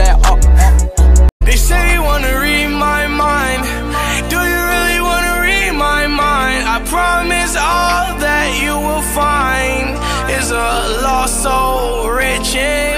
that up. They say you wanna read my mind. Do you really wanna read my mind? I promise all that you will find is a lost soul rich in.